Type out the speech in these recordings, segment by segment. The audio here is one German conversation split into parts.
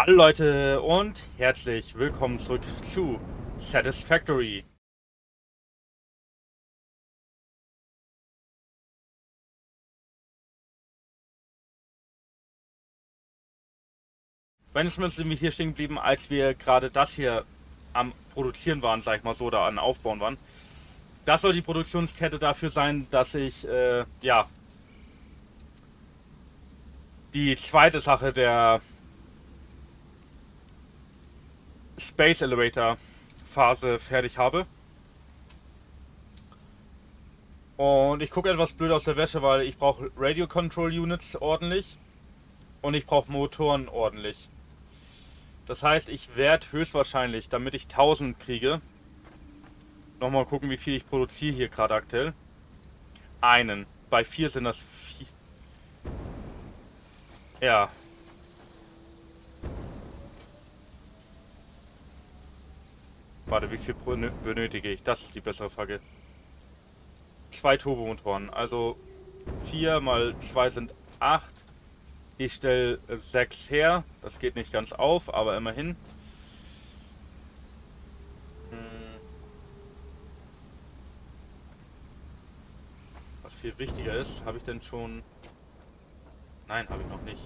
Hallo Leute und herzlich willkommen zurück zu Satisfactory. Wenn sind wir hier stehen geblieben, als wir gerade das hier am Produzieren waren, sag ich mal so, oder an Aufbauen waren. Das soll die Produktionskette dafür sein, dass ich, äh, ja, die zweite Sache der Space Elevator Phase fertig habe. Und ich gucke etwas blöd aus der Wäsche, weil ich brauche Radio Control Units ordentlich und ich brauche Motoren ordentlich. Das heißt, ich werde höchstwahrscheinlich, damit ich 1000 kriege, nochmal gucken, wie viel ich produziere hier gerade aktuell. Einen. Bei vier sind das vier. Ja, Warte, wie viel benötige ich? Das ist die bessere Frage. Zwei Turbomotoren. Also 4 mal 2 sind 8. Ich stelle 6 her. Das geht nicht ganz auf, aber immerhin. Hm. Was viel wichtiger ist, habe ich denn schon... Nein, habe ich noch nicht.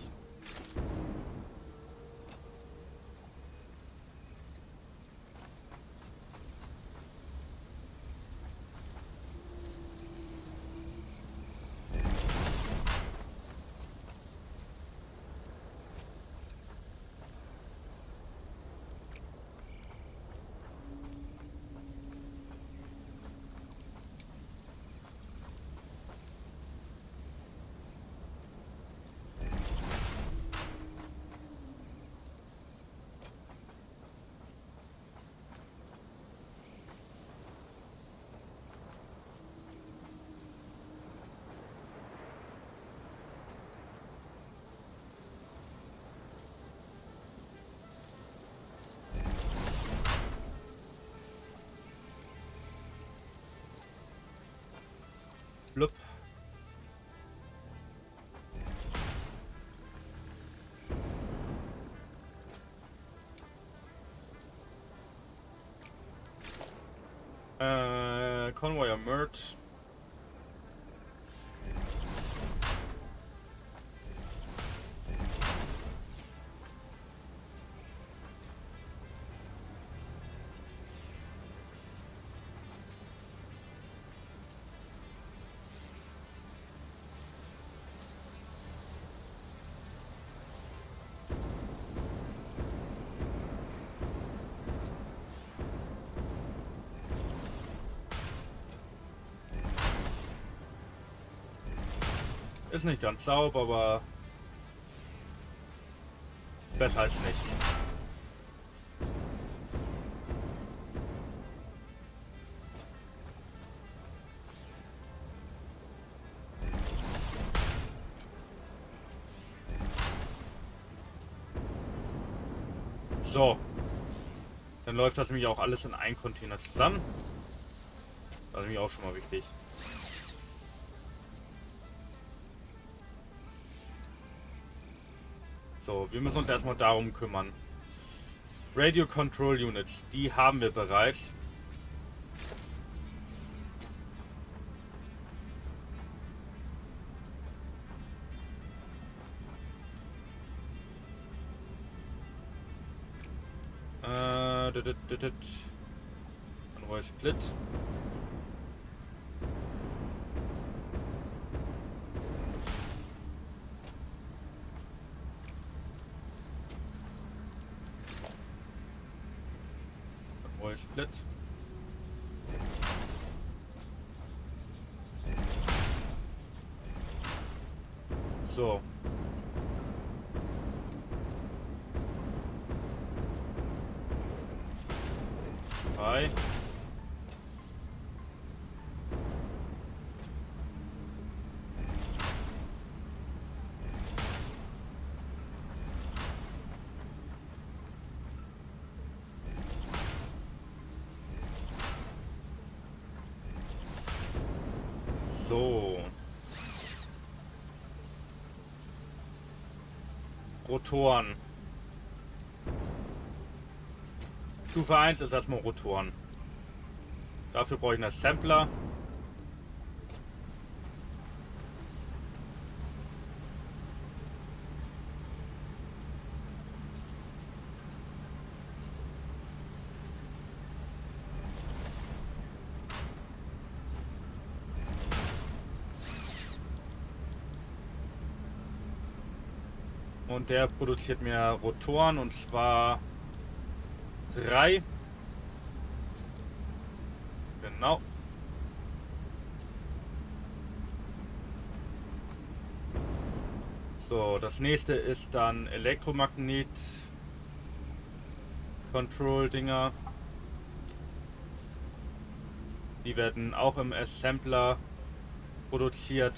Äh, Convoy Ist nicht ganz sauber, aber besser als nicht. So. Dann läuft das nämlich auch alles in einen Container zusammen. Das ist nämlich auch schon mal wichtig. Wir müssen uns erstmal darum kümmern. Radio Control Units, die haben wir bereits. Äh, dit, dit, dit. Split. Split. Rotoren. Stufe 1 ist erstmal Rotoren. Dafür brauche ich einen Sampler. Und der produziert mir Rotoren und zwar drei. Genau. So, das nächste ist dann Elektromagnet Control Dinger. Die werden auch im Assembler produziert.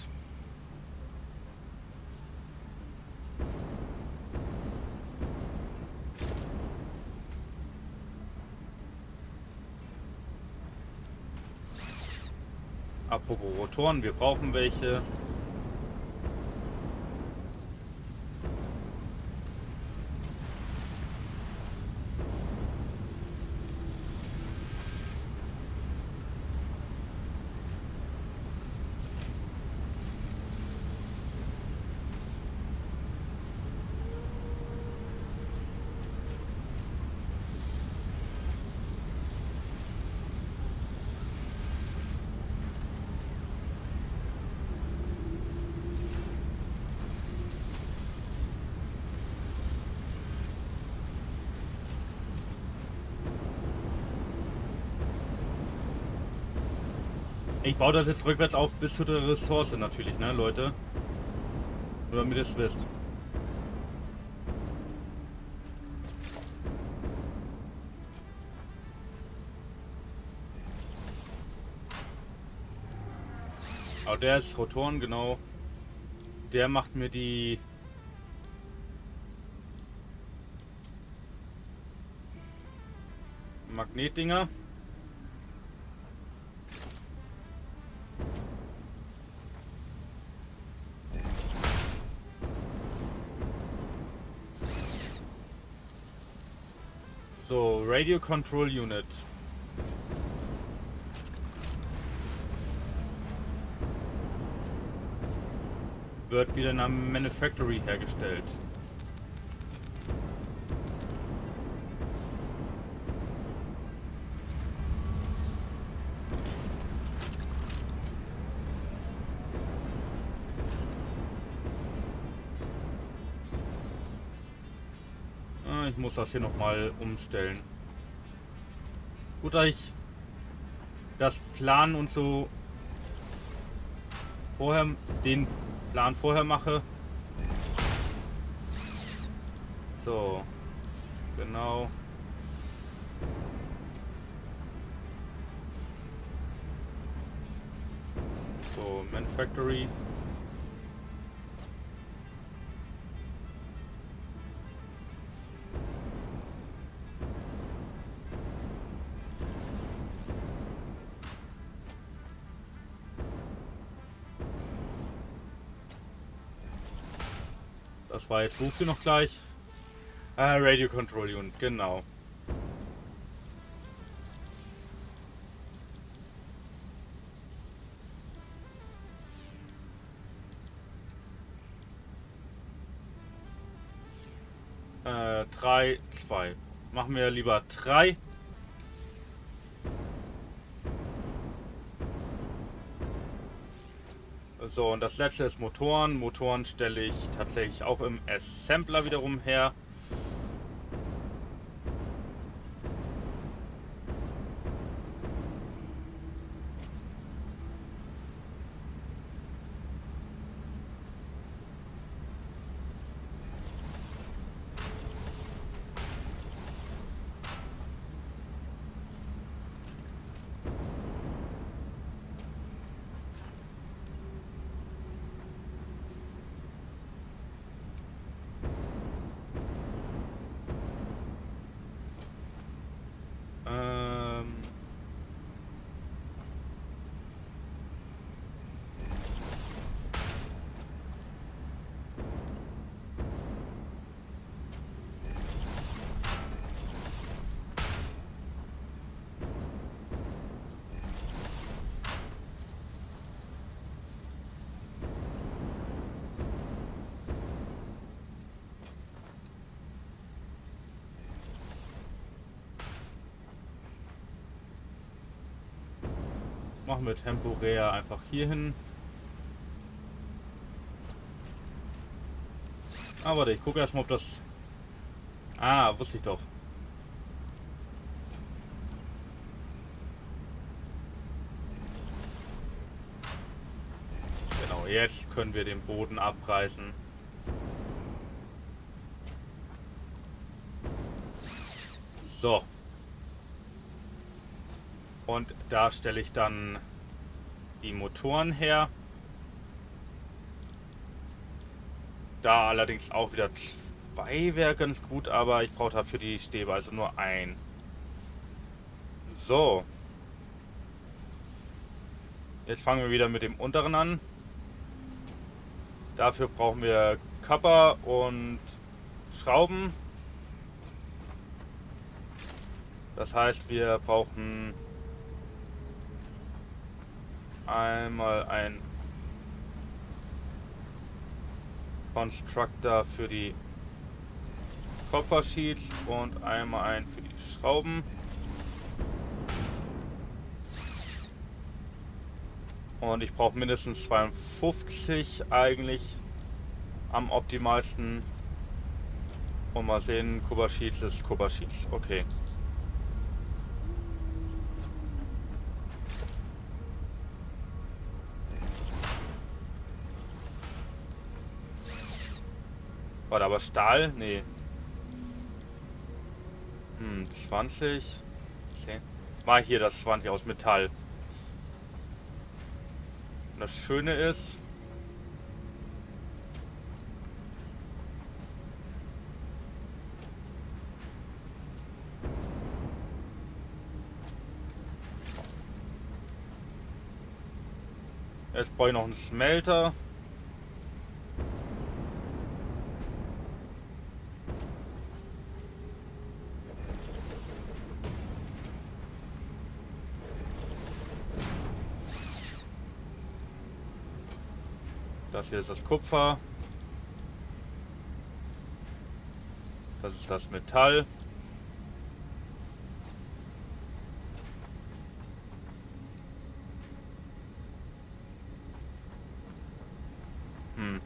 Apropos Rotoren, wir brauchen welche. Ich baue das jetzt rückwärts auf bis zu der Ressource natürlich, ne, Leute? Damit ihr es wisst. Aber der ist Rotoren, genau. Der macht mir die Magnetdinger. Radio Control Unit. Wird wieder in einem Manufactory hergestellt. ich muss das hier nochmal umstellen. Gut, dass ich das Plan und so vorher, den Plan vorher mache. So, genau. So, Manufactory. Das war jetzt wofür noch gleich? Ah, Radio Control Unit, genau. Äh, 3, 2. Machen wir lieber 3. So, und das letzte ist Motoren. Motoren stelle ich tatsächlich auch im Assembler wiederum her. Machen wir temporär einfach hier hin. Ah, warte, ich gucke erstmal, ob das... Ah, wusste ich doch. Genau, jetzt können wir den Boden abreißen. So. Und da stelle ich dann die Motoren her. Da allerdings auch wieder zwei wäre ganz gut, aber ich brauche dafür die Stäbe, also nur ein. So. Jetzt fangen wir wieder mit dem unteren an. Dafür brauchen wir Kapper und Schrauben. Das heißt, wir brauchen einmal ein Constructor für die Kopfersheets und einmal einen für die Schrauben. Und ich brauche mindestens 52 eigentlich am optimalsten. Und mal sehen, Kubasheets ist Kubasheets. Okay. Warte, aber Stahl? Nee. Hm, 20. 10. War hier das 20 aus Metall. Und das Schöne ist, Jetzt brauche ich noch einen Smelter. Ist das Kupfer. Das ist das Metall. Hm.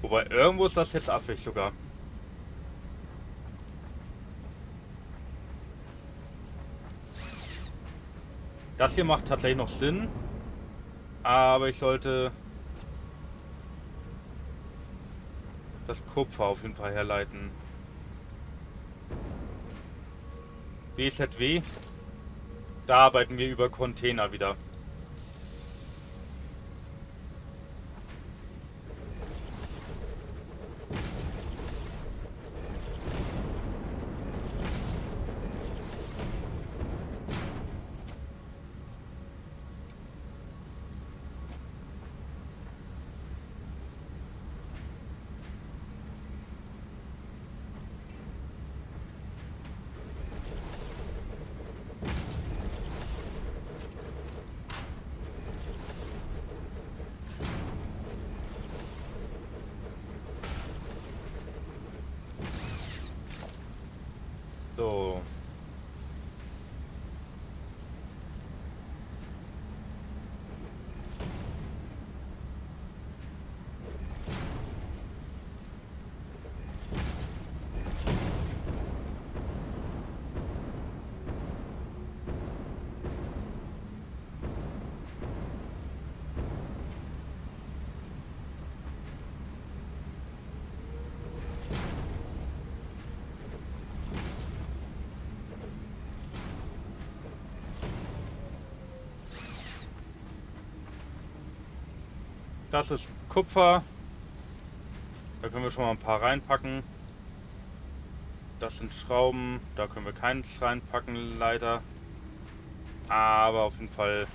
Wobei irgendwo ist das jetzt affig sogar. Das hier macht tatsächlich noch Sinn. Aber ich sollte das Kupfer auf jeden Fall herleiten. BZW. Da arbeiten wir über Container wieder. So. Das ist Kupfer. Da können wir schon mal ein paar reinpacken. Das sind Schrauben. Da können wir keins reinpacken, leider. Aber auf jeden Fall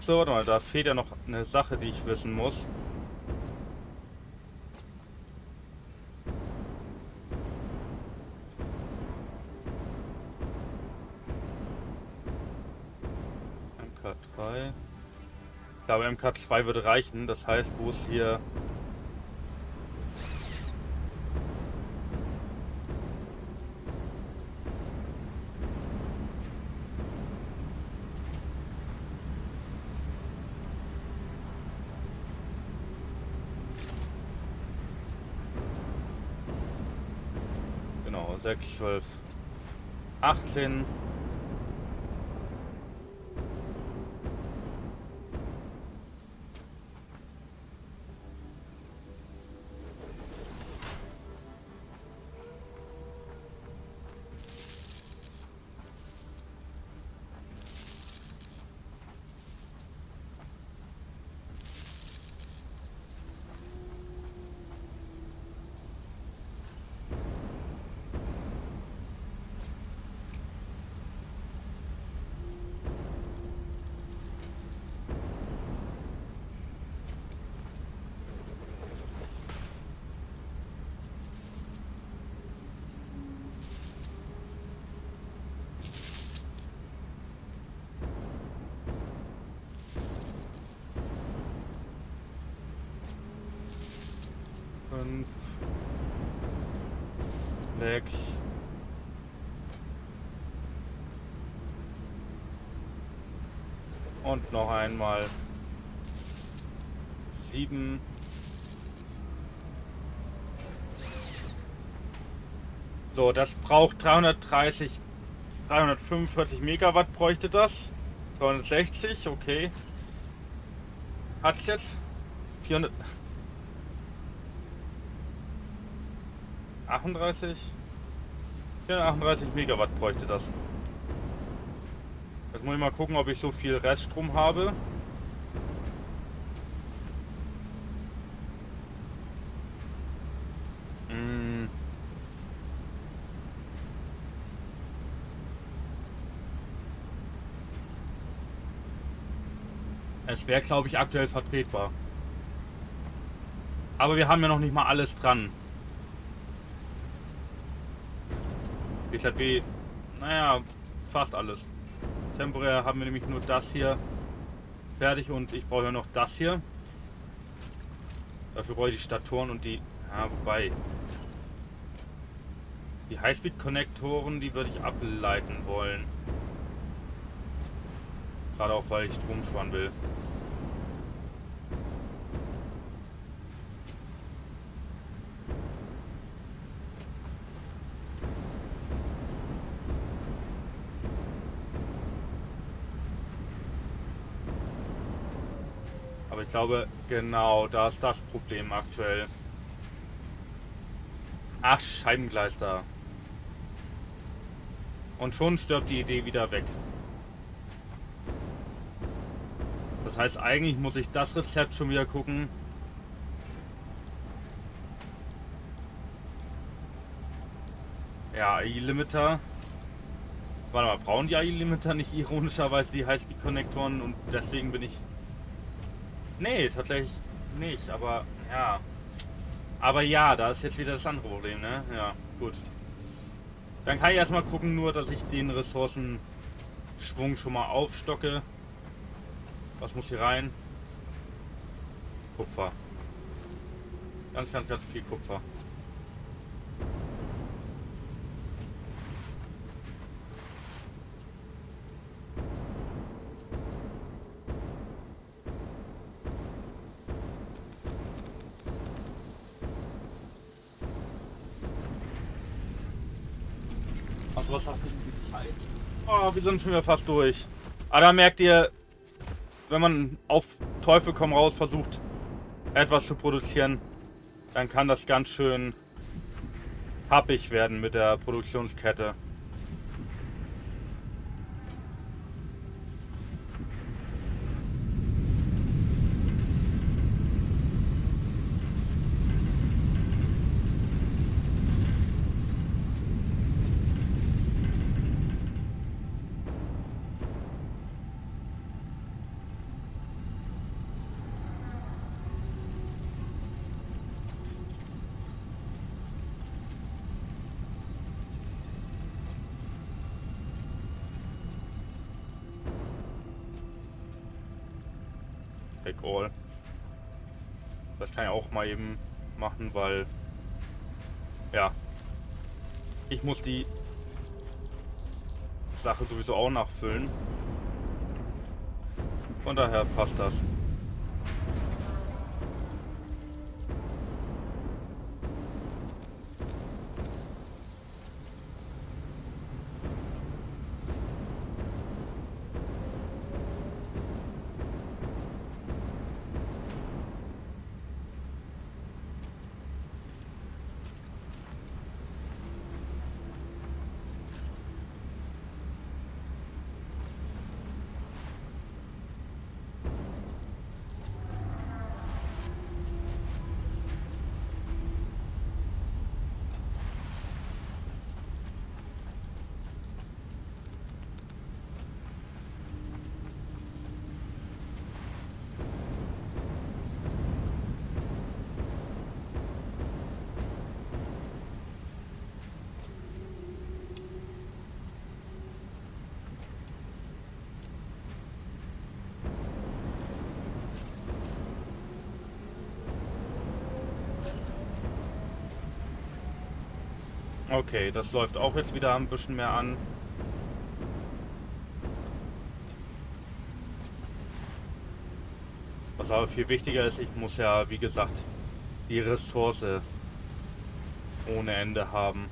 Achso, warte mal, da fehlt ja noch eine Sache, die ich wissen muss. MK3. Ich glaube, MK2 würde reichen. Das heißt, wo ist hier 6, 12, 18. fünf, sechs, und noch einmal sieben. So, das braucht 330, 345 Megawatt bräuchte das. 360, okay. Hat es jetzt 400. 38? 438 Megawatt bräuchte das. Jetzt muss ich mal gucken, ob ich so viel Reststrom habe. Hm. Es wäre, glaube ich, aktuell vertretbar. Aber wir haben ja noch nicht mal alles dran. Wie, naja, fast alles. Temporär haben wir nämlich nur das hier fertig und ich brauche ja noch das hier. Dafür brauche ich die Statoren und die, ja, wobei, die Highspeed-Konnektoren, die würde ich ableiten wollen. Gerade auch, weil ich Strom sparen will. Ich glaube, genau, da ist das Problem aktuell. Ach, Scheibengleister. Und schon stirbt die Idee wieder weg. Das heißt, eigentlich muss ich das Rezept schon wieder gucken. Ja, AI-Limiter. Warte mal, brauchen die AI-Limiter nicht ironischerweise die Highspeed-Konnektoren und deswegen bin ich Nee, tatsächlich nicht, aber ja. Aber ja, da ist jetzt wieder das andere Problem, ne? Ja, gut. Dann kann ich erstmal gucken, nur dass ich den Ressourcenschwung schon mal aufstocke. Was muss hier rein? Kupfer. Ganz, ganz, ganz viel Kupfer. Oh, wir sind schon wieder fast durch. Aber da merkt ihr, wenn man auf Teufel komm raus versucht, etwas zu produzieren, dann kann das ganz schön happig werden mit der Produktionskette. Mal eben machen, weil ja, ich muss die Sache sowieso auch nachfüllen. Von daher passt das. Okay, das läuft auch jetzt wieder ein bisschen mehr an. Was aber viel wichtiger ist, ich muss ja, wie gesagt, die Ressource ohne Ende haben.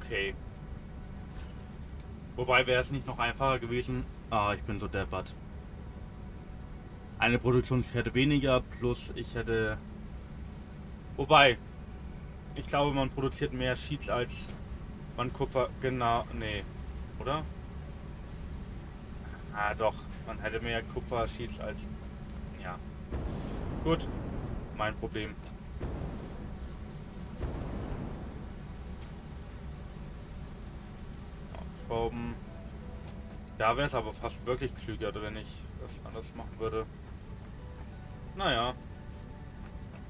Okay. Wobei wäre es nicht noch einfacher gewesen. Ah, ich bin so deppert. Eine Produktionskette weniger, plus ich hätte... Wobei, ich glaube, man produziert mehr Sheets als man Kupfer... Genau, nee, oder? Ah, doch, man hätte mehr Kupfer-Sheets als... Ja. Gut, mein Problem. Schrauben. Da wäre es aber fast wirklich klüger, wenn ich das anders machen würde. Naja.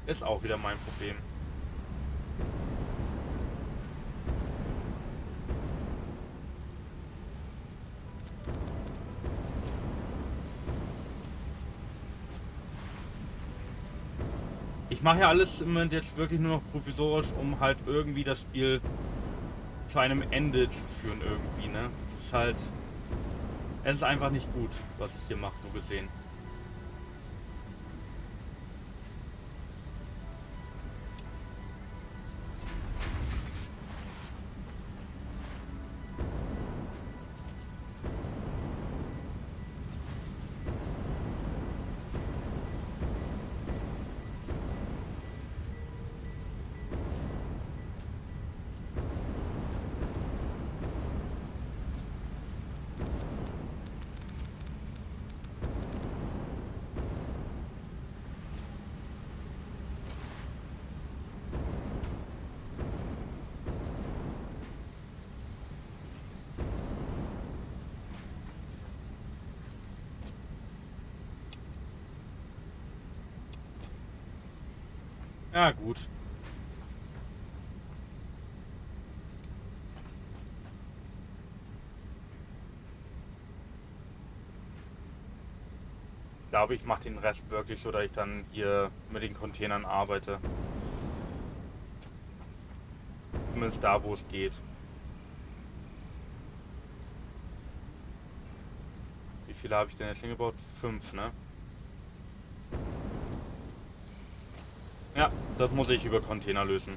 Ist auch wieder mein Problem. Ich mache ja alles im Moment jetzt wirklich nur noch provisorisch, um halt irgendwie das Spiel zu einem Ende führen irgendwie, ne? Es ist halt. Es ist einfach nicht gut, was ich hier mache, so gesehen. Ja, gut. Ich glaube, ich mache den Rest wirklich so, dass ich dann hier mit den Containern arbeite. Zumindest da, wo es geht. Wie viele habe ich denn jetzt hingebaut? Fünf, ne? Das muss ich über Container lösen.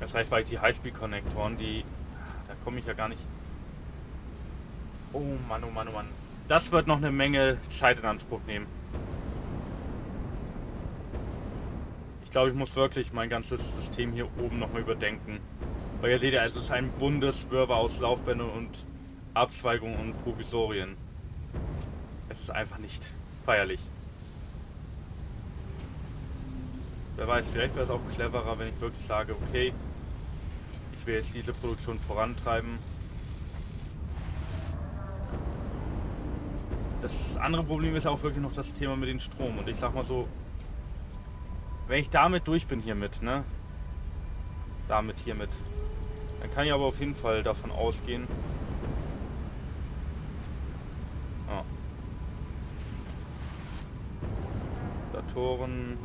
Das heißt, weil ich die Highspeed-Konnektoren, die... Da komme ich ja gar nicht... Oh Mann, oh Mann, oh Mann. Das wird noch eine Menge Zeit in Anspruch nehmen. Ich glaube, ich muss wirklich mein ganzes System hier oben nochmal überdenken. Weil ihr seht ja, es ist ein buntes Wirrwarr aus Laufbändern und Abzweigungen und Provisorien. Es ist einfach nicht feierlich. Wer weiß, vielleicht wäre es auch cleverer, wenn ich wirklich sage, okay, ich will jetzt diese Produktion vorantreiben. Das andere Problem ist auch wirklich noch das Thema mit dem Strom. Und ich sag mal so, wenn ich damit durch bin hiermit, ne? Damit hiermit. Dann kann ich aber auf jeden Fall davon ausgehen. Oh. Datoren.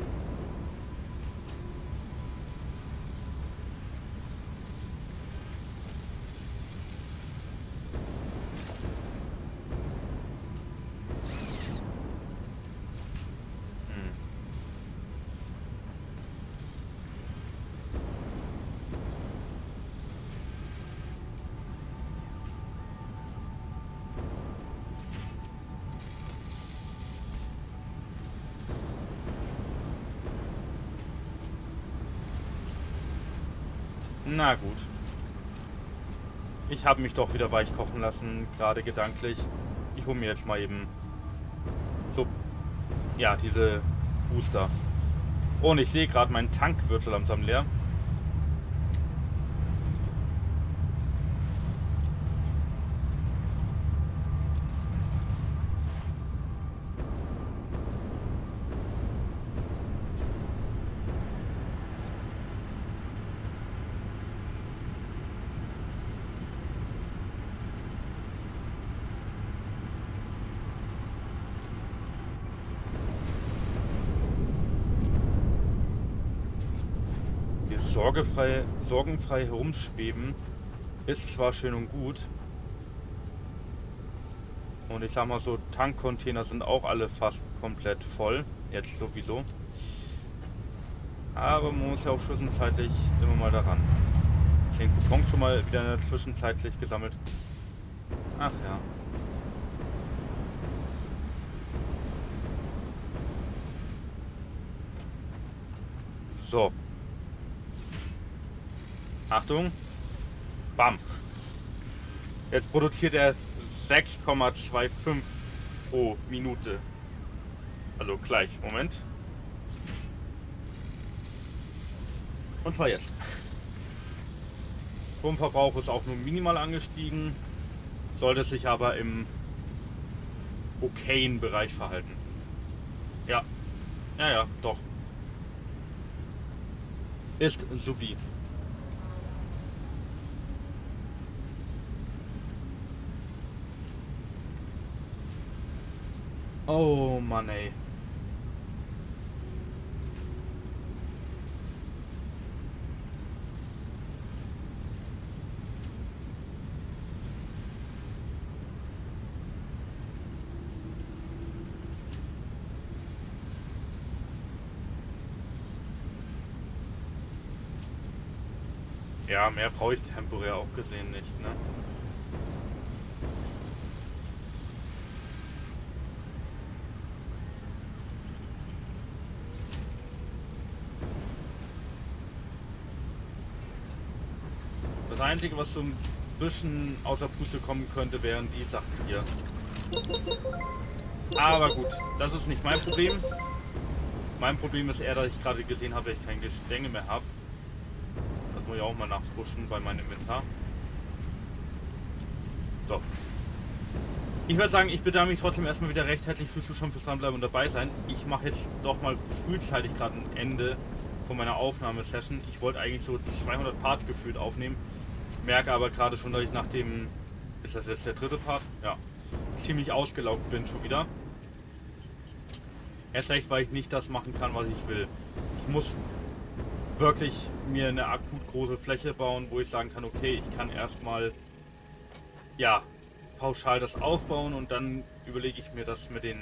Na gut. Ich habe mich doch wieder weich kochen lassen, gerade gedanklich. Ich hole mir jetzt mal eben so, ja, diese Booster. Und ich sehe gerade, mein Tank wird so langsam leer. Sorgefrei, sorgenfrei herumschweben ist zwar schön und gut. Und ich sag mal so, Tankcontainer sind auch alle fast komplett voll. Jetzt sowieso. Aber man muss ja auch zwischenzeitlich immer mal daran. Den Coupon schon mal wieder zwischenzeitlich gesammelt. Ach ja. So, Achtung. Bam. Jetzt produziert er 6,25 pro Minute. Also gleich. Moment. Und zwar jetzt. Stromverbrauch ist auch nur minimal angestiegen, sollte sich aber im okayen Bereich verhalten. Ja. Ja, ja, doch. Ist supi. Oh Mann, ey. Ja, mehr brauche ich temporär auch gesehen nicht, ne? Das Einzige, was so ein bisschen außer Puste kommen könnte, wären die Sachen hier. Aber gut, das ist nicht mein Problem. Mein Problem ist eher, dass ich gerade gesehen habe, dass ich kein Gestänge mehr habe. Das muss ich auch mal nachpushen bei meinem Inventar. So. Ich würde sagen, ich bedanke mich trotzdem erstmal wieder recht herzlich fürs Zuschauen, fürs Dranbleiben und dabei sein. Ich mache jetzt doch mal frühzeitig gerade ein Ende von meiner Aufnahmesession. Ich wollte eigentlich so 200 Parts gefühlt aufnehmen. Merke aber gerade schon, dass ich nach dem, ist das jetzt der dritte Part? Ja, ziemlich ausgelaugt bin schon wieder. Erst recht, weil ich nicht das machen kann, was ich will. Ich muss wirklich mir eine akut große Fläche bauen, wo ich sagen kann, okay, ich kann erstmal, ja, pauschal das aufbauen und dann überlege ich mir das mit den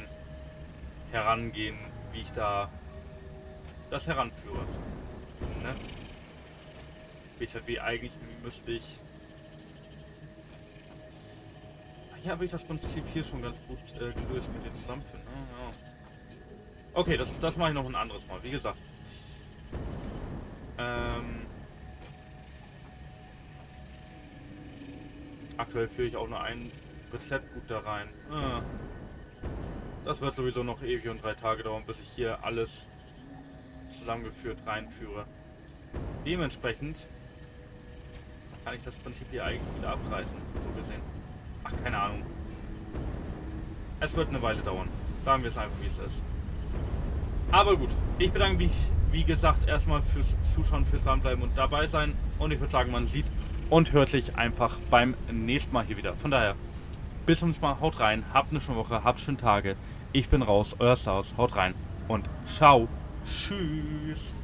Herangehen, wie ich da das heranführe. Ne? BZW, eigentlich müsste ich... Hier habe ich das Prinzip hier schon ganz gut äh, gelöst mit den Zusammenfinden. Ah, ja. Okay, das, das mache ich noch ein anderes Mal. Wie gesagt. Ähm, aktuell führe ich auch nur ein Rezeptgut da rein. Ah. Das wird sowieso noch ewig und drei Tage dauern, bis ich hier alles zusammengeführt reinführe. Dementsprechend kann ich das Prinzip hier eigentlich wieder abreißen, so gesehen. Ach, keine Ahnung. Es wird eine Weile dauern. Sagen wir es einfach, wie es ist. Aber gut, ich bedanke mich, wie gesagt, erstmal fürs Zuschauen, fürs Dranbleiben und dabei sein. Und ich würde sagen, man sieht und hört sich einfach beim nächsten Mal hier wieder. Von daher, bis zum nächsten Mal, haut rein, habt eine schöne Woche, habt schöne Tage. Ich bin raus, euer Stars, haut rein und ciao, tschüss.